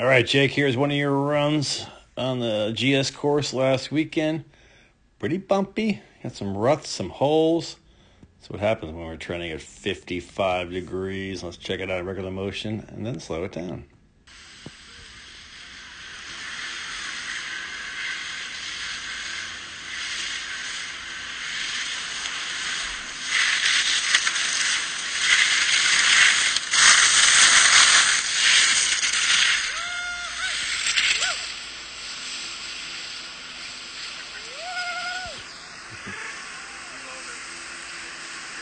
All right, Jake, here's one of your runs on the GS course last weekend. Pretty bumpy. Got some ruts, some holes. That's what happens when we're training at 55 degrees. Let's check it out in regular motion and then slow it down.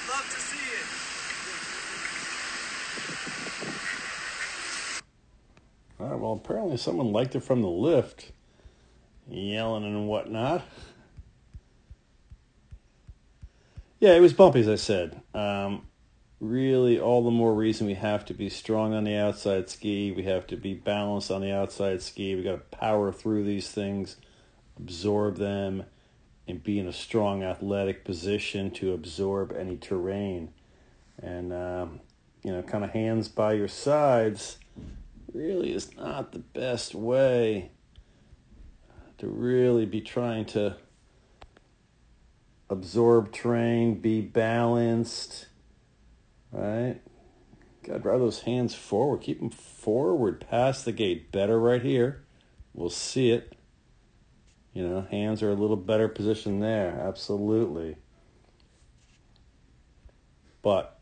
Love to see it. All right, well, apparently someone liked it from the lift, yelling and whatnot. Yeah, it was bumpy, as I said. Um, really, all the more reason we have to be strong on the outside ski. We have to be balanced on the outside ski. We got to power through these things, absorb them, and be in a strong athletic position to absorb any terrain. And, um, you know, kind of hands by your sides really is not the best way to really be trying to absorb terrain, be balanced, right? God, drive those hands forward. Keep them forward past the gate. Better right here. We'll see it. You know, hands are a little better position there. Absolutely. But,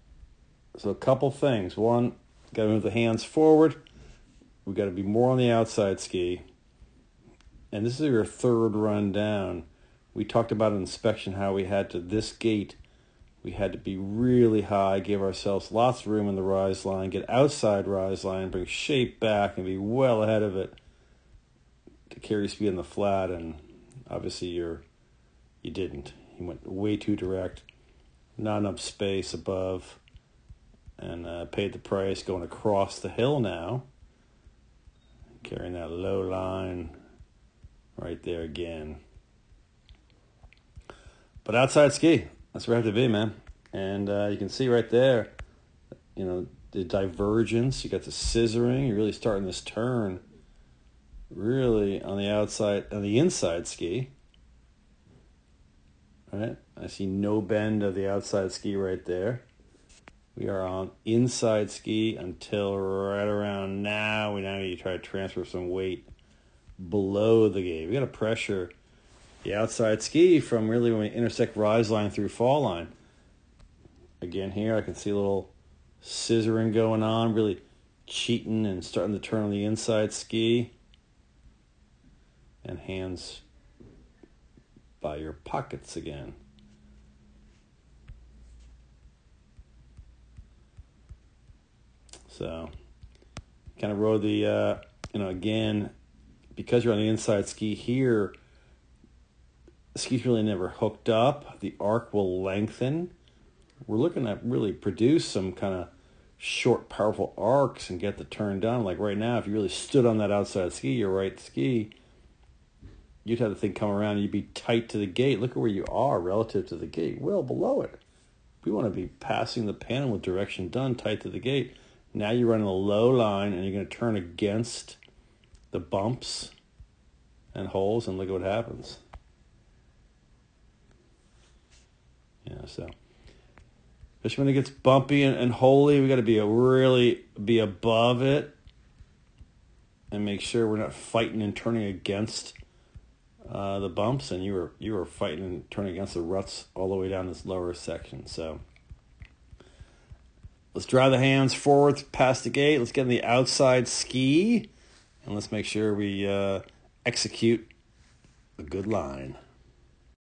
so a couple things. One, got to move the hands forward. We got to be more on the outside ski. And this is your third run down. We talked about an inspection how we had to this gate we had to be really high, give ourselves lots of room in the rise line, get outside rise line, bring shape back, and be well ahead of it to carry speed in the flat. And obviously, you're you didn't. You went way too direct, not enough space above, and uh, paid the price going across the hill now, carrying that low line right there again. But outside ski, that's where I have to be, man. And uh, you can see right there, you know, the divergence. You got the scissoring. You're really starting this turn really on the outside, on the inside ski. Right? I see no bend of the outside ski right there. We are on inside ski until right around now. We now need to try to transfer some weight below the gate. We got to pressure the outside ski from really when we intersect rise line through fall line. Again, here I can see a little scissoring going on, really cheating and starting to turn on the inside ski. And hands by your pockets again. So, kind of rode the, uh, you know, again, because you're on the inside ski here the ski's really never hooked up. The arc will lengthen. We're looking at really produce some kind of short, powerful arcs and get the turn done. Like right now, if you really stood on that outside ski, your right ski, you'd have the thing come around and you'd be tight to the gate. Look at where you are relative to the gate, well below it. We want to be passing the panel with direction done tight to the gate. Now you're running a low line and you're going to turn against the bumps and holes, and look at what happens. Yeah, so especially when it gets bumpy and, and holy, we got to be a really be above it and make sure we're not fighting and turning against uh, the bumps. And you were you were fighting and turning against the ruts all the way down this lower section. So let's drive the hands forward past the gate. Let's get in the outside ski, and let's make sure we uh, execute a good line.